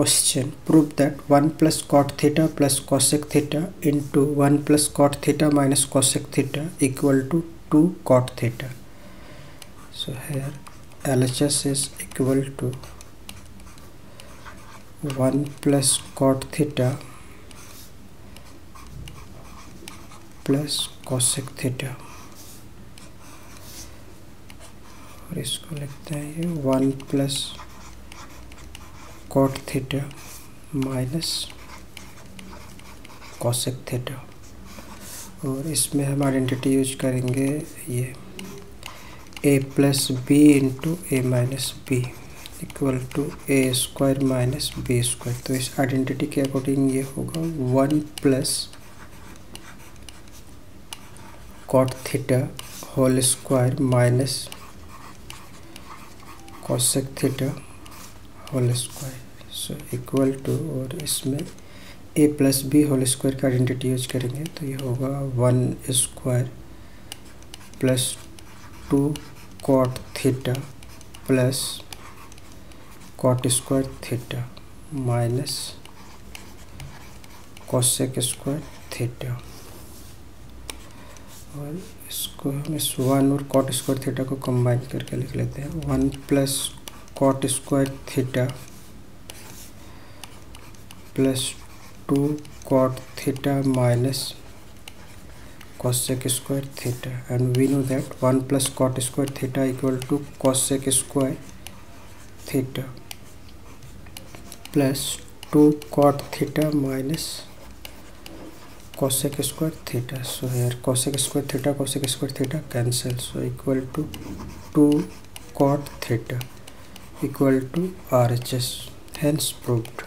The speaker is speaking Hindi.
question prove that 1 plus cot theta plus cosec theta into 1 plus cot theta minus cosec theta equal to 2 cot theta so here LHS is equal to 1 plus cot theta plus cosec theta और इसको लिखते हैं ये one plus cot theta minus cosec theta और इसमें हम आइडेंटिटी यूज़ करेंगे ये A plus B into A minus B equal to A square minus B square तो इस आइडेंटिटी के अकॉर्डिंग ये होगा one plus cot theta whole square minus cosec theta whole square so equal to और इसमें A plus B whole square का आइडेंटिटी यूज़ करेंगे तो ये होगा one square plus two cot theta plus cot square theta minus cosec square theta और इसको हम इस वन और कॉट स्क्वायर थीटा को कंबाइन करके लिख लेते हैं। One plus cot square theta plus 2 cot theta minus cosec square theta. And we know that 1 plus cot square theta equal to cosec square theta plus 2 cot theta minus cosec square theta. So here cosec square theta cosec square theta cancel. So equal to 2 cot theta equal to RHS hence proved